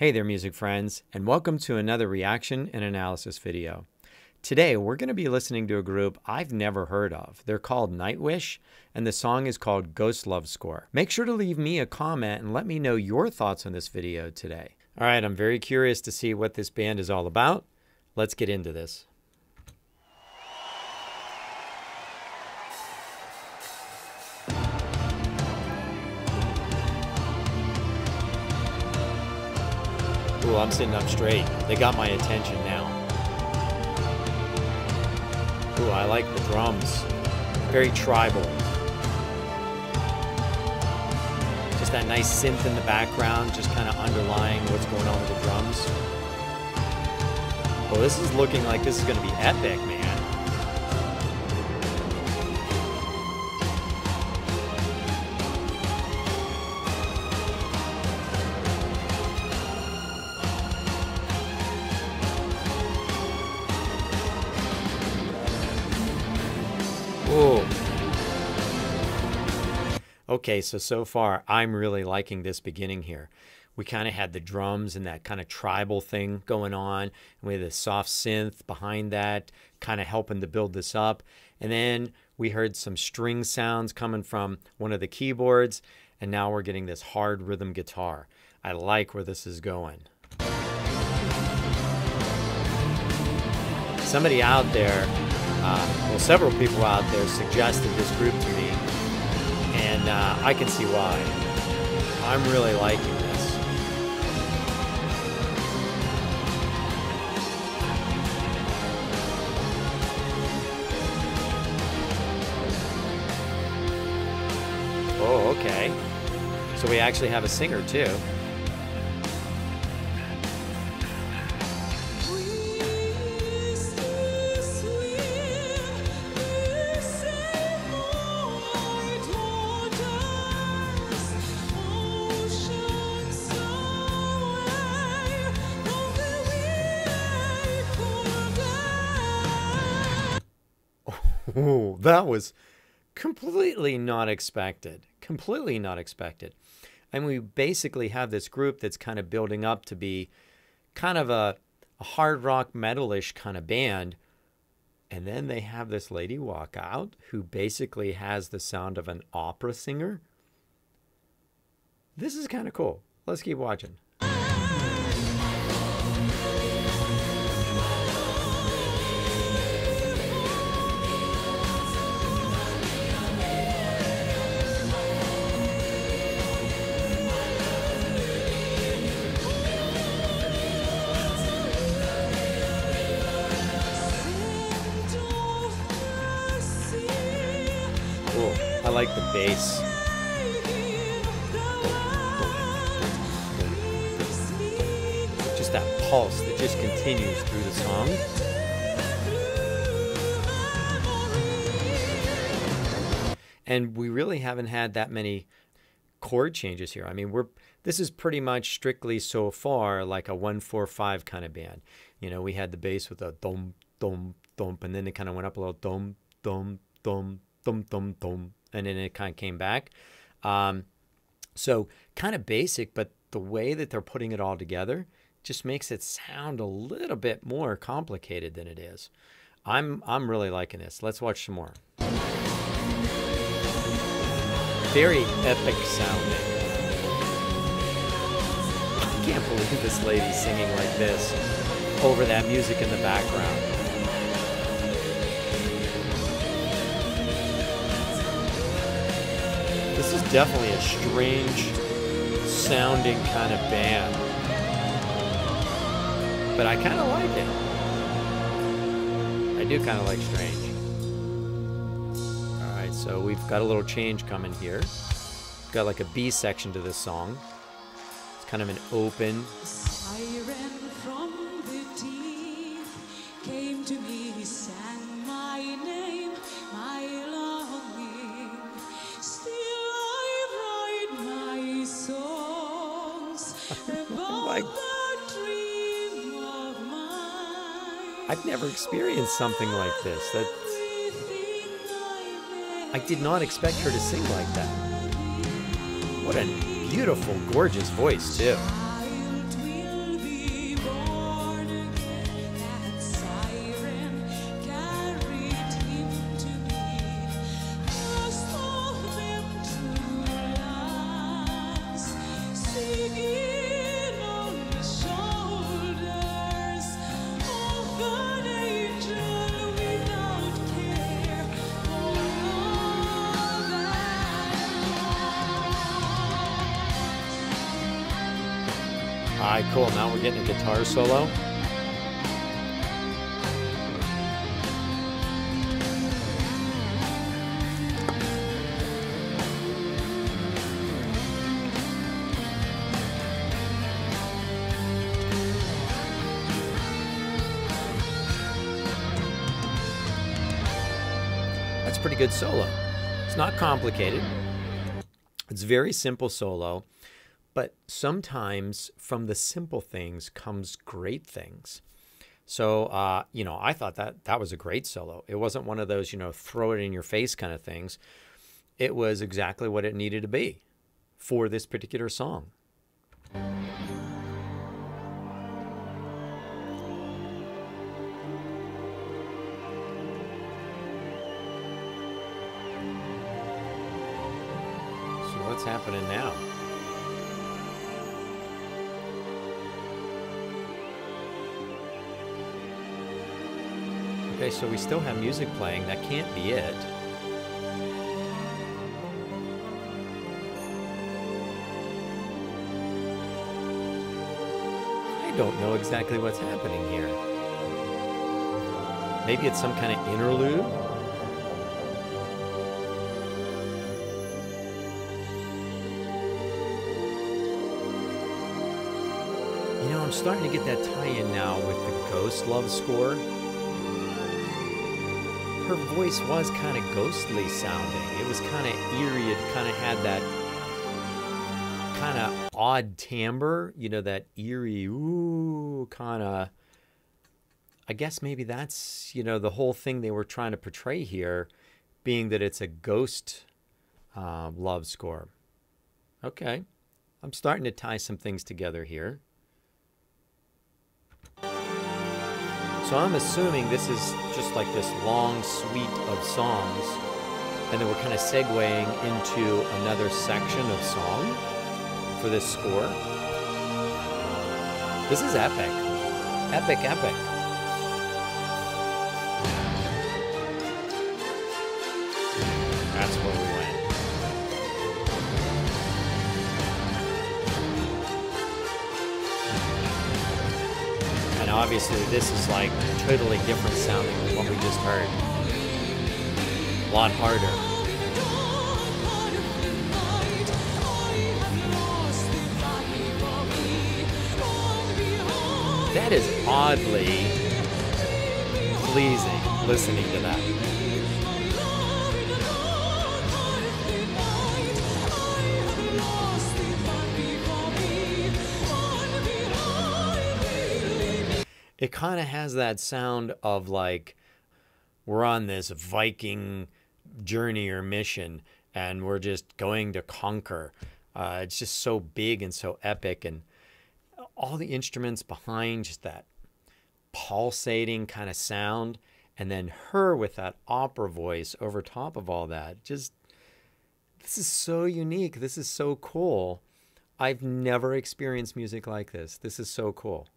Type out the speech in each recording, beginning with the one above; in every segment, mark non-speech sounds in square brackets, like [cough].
Hey there, music friends, and welcome to another reaction and analysis video. Today, we're going to be listening to a group I've never heard of. They're called Nightwish, and the song is called Ghost Love Score. Make sure to leave me a comment and let me know your thoughts on this video today. All right, I'm very curious to see what this band is all about. Let's get into this. Ooh, I'm sitting up straight. They got my attention now. Ooh, I like the drums. Very tribal. Just that nice synth in the background, just kind of underlying what's going on with the drums. Well, this is looking like this is going to be epic, man. Okay, so so far I'm really liking this beginning here. We kind of had the drums and that kind of tribal thing going on, we had the soft synth behind that, kind of helping to build this up. And then we heard some string sounds coming from one of the keyboards, and now we're getting this hard rhythm guitar. I like where this is going. Somebody out there uh, well, several people out there suggested this group to me, and uh, I can see why. I'm really liking this. Oh, okay. So we actually have a singer too. Ooh, that was completely not expected. Completely not expected. And we basically have this group that's kind of building up to be kind of a, a hard rock metalish kind of band. And then they have this lady walk out who basically has the sound of an opera singer. This is kind of cool. Let's keep watching. Like the bass. Just that pulse that just continues through the song. And we really haven't had that many chord changes here. I mean, we're this is pretty much strictly so far like a one four five kind of band. You know, we had the bass with a dum dum dum, and then it kind of went up a little dum dum dum dum dum dum, and then it kind of came back. Um, so kind of basic, but the way that they're putting it all together just makes it sound a little bit more complicated than it is. I'm I'm really liking this. Let's watch some more. Very epic sounding. I can't believe this lady singing like this over that music in the background. This is definitely a strange sounding kind of band. But I kind of like it. I do kind of like strange. All right, so we've got a little change coming here. We've got like a B section to this song. It's kind of an open. Siren from the deep came to me, sang my name, my Like- the dream of mine. I've never experienced something like this. That I I did not expect her to sing like that. What a beautiful, gorgeous voice, too. All right, cool. Now we're getting a guitar solo. That's pretty good solo. It's not complicated. It's very simple solo, but sometimes from the simple things comes great things. So, uh, you know, I thought that that was a great solo. It wasn't one of those, you know, throw it in your face kind of things. It was exactly what it needed to be for this particular song. So, what's happening now? Okay, so we still have music playing. That can't be it. I don't know exactly what's happening here. Maybe it's some kind of interlude? You know, I'm starting to get that tie in now with the Ghost Love score her voice was kind of ghostly sounding. It was kind of eerie. It kind of had that kind of odd timbre, you know, that eerie, ooh, kind of. I guess maybe that's, you know, the whole thing they were trying to portray here, being that it's a ghost uh, love score. Okay. I'm starting to tie some things together here. So I'm assuming this is just like this long suite of songs, and then we're kind of segueing into another section of song for this score. This is epic. Epic, epic. That's where And obviously, this is like totally different sounding than what we just heard. A lot harder. That is oddly pleasing listening to that. It kind of has that sound of like we're on this Viking journey or mission and we're just going to conquer. Uh, it's just so big and so epic, and all the instruments behind just that pulsating kind of sound, and then her with that opera voice over top of all that. Just this is so unique. This is so cool. I've never experienced music like this. This is so cool.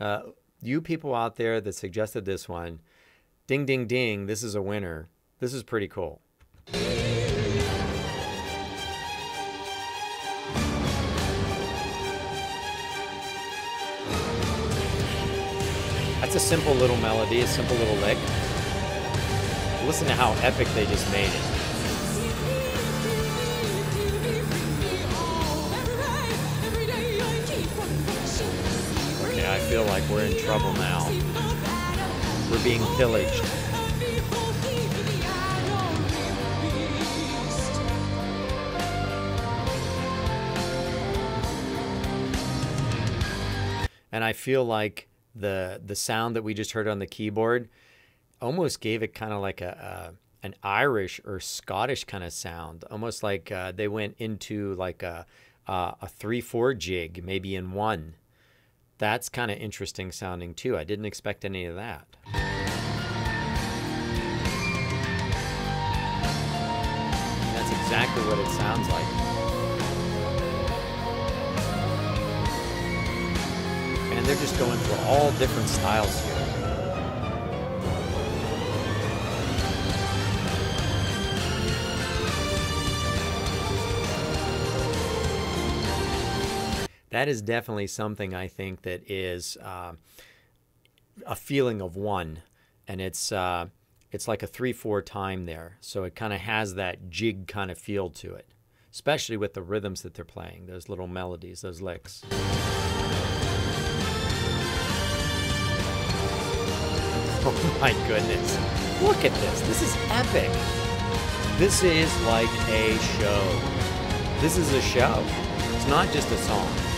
Uh, you people out there that suggested this one, ding, ding, ding, this is a winner. This is pretty cool. That's a simple little melody, a simple little lick. Listen to how epic they just made it. Feel like we're in trouble now. We're being pillaged. And I feel like the the sound that we just heard on the keyboard almost gave it kind of like a, a an Irish or Scottish kind of sound, almost like uh, they went into like a uh, a three four jig, maybe in one. That's kind of interesting sounding too. I didn't expect any of that. That's exactly what it sounds like. And they're just going for all different styles here. That is definitely something I think that is uh, a feeling of one, and it's uh, it's like a three four time there, so it kind of has that jig kind of feel to it, especially with the rhythms that they're playing, those little melodies, those licks. [laughs] Oh my goodness. Look at this. This is epic. This is like a show. This is a show. It's not just a song.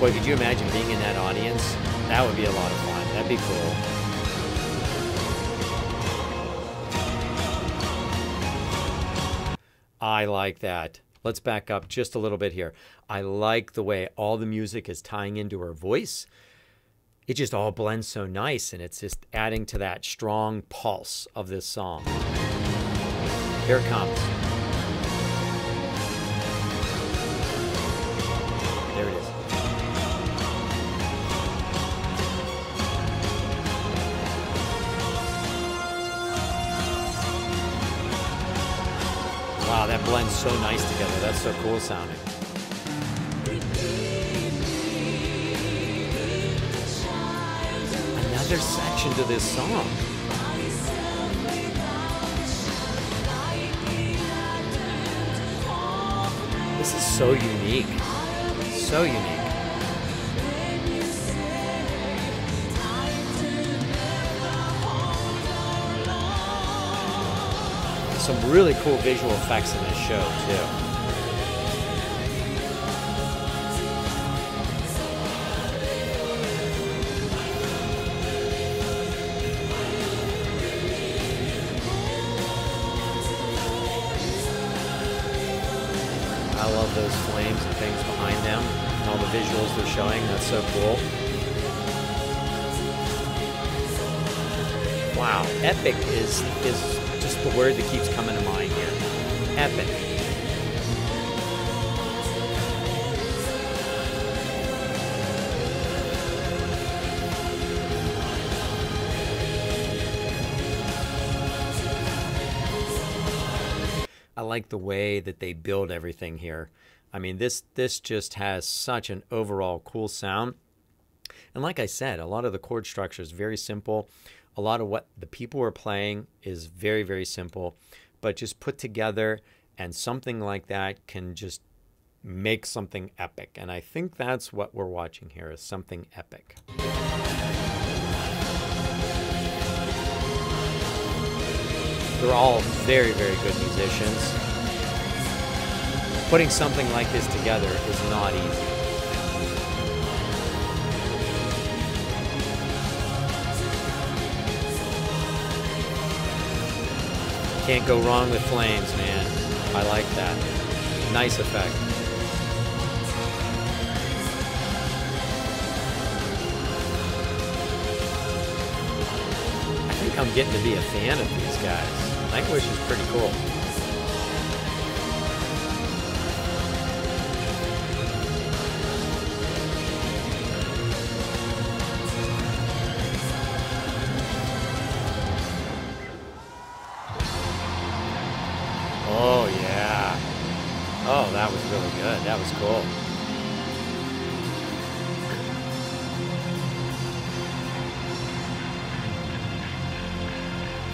Boy, could you imagine being in that audience? That would be a lot of fun. That'd be cool. I like that. Let's back up just a little bit here. I like the way all the music is tying into her voice. It just all blends so nice and it's just adding to that strong pulse of this song. Here it comes. There it is. Blends so nice together. That's so cool sounding. Another section to this song. This is so unique. So unique. Some really cool visual effects in this show, too. I love those flames and things behind them, all the visuals they're showing. That's so cool. Wow, epic is is the word that keeps coming to mind here. Epic. I like the way that they build everything here. I mean, this this just has such an overall cool sound. And like I said, a lot of the chord structure is very simple. A lot of what the people were playing is very very simple, but just put together and something like that can just make something epic. And I think that's what we're watching here is something epic. They're all very, very good musicians. Putting something like this together is not easy. Can't go wrong with flames, man. I like that. Nice effect. I think I'm getting to be a fan of these guys. Nightwish is pretty cool.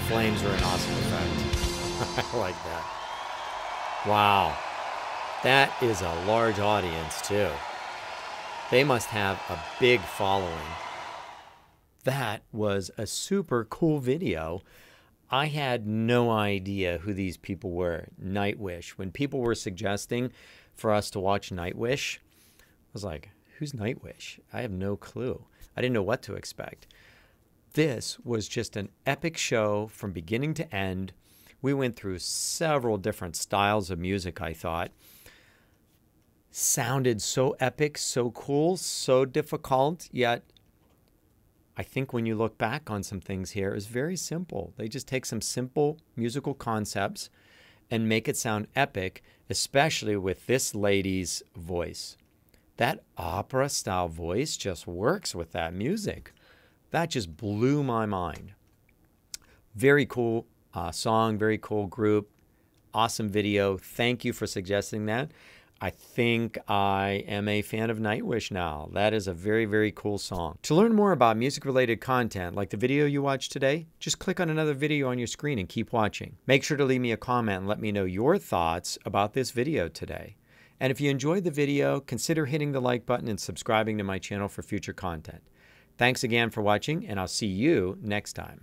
Flames are an awesome effect. [laughs] I like that. Wow. That is a large audience, too. They must have a big following. That was a super cool video. I had no idea who these people were. Nightwish. When people were suggesting for us to watch Nightwish, I was like, who's Nightwish? I have no clue. I didn't know what to expect. This was just an epic show from beginning to end. We went through several different styles of music, I thought. Sounded so epic, so cool, so difficult, yet I think when you look back on some things here, it's very simple. They just take some simple musical concepts and make it sound epic, especially with this lady's voice. That opera style voice just works with that music. That just blew my mind. Very cool uh, song, very cool group. awesome video. Thank you for suggesting that. I think I am a fan of Nightwish now. That is a very, very cool song. To learn more about music related content like the video you watched today, just click on another video on your screen and keep watching. Make sure to leave me a comment and let me know your thoughts about this video today. And if you enjoyed the video, consider hitting the like button and subscribing to my channel for future content. Thanks again for watching, and I'll see you next time.